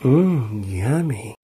Mmm, yummy.